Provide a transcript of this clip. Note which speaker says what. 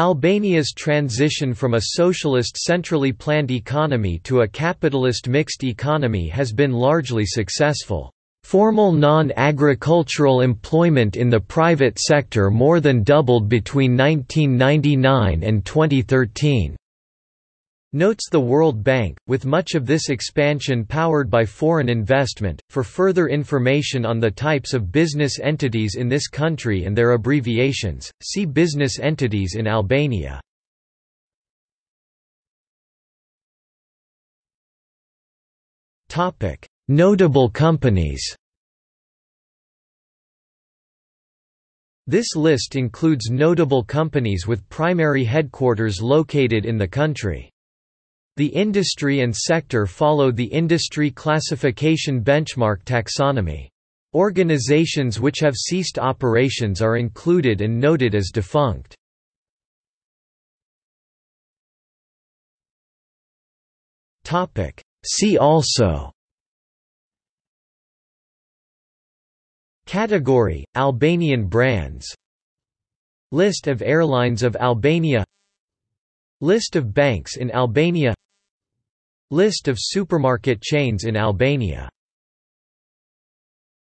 Speaker 1: Albania's transition from a socialist centrally planned economy to a capitalist mixed economy has been largely successful. Formal non-agricultural employment in the private sector more than doubled between 1999 and 2013. Notes the World Bank, with much of this expansion powered by foreign investment. For further information on the types of business entities in this country and their abbreviations, see Business entities in Albania. Topic: Notable companies This list includes notable companies with primary headquarters located in the country. The industry and sector follow the industry classification benchmark taxonomy. Organizations which have ceased operations are included and noted as defunct. See also Category – Albanian brands List of airlines of Albania List of banks in Albania. List of supermarket chains in Albania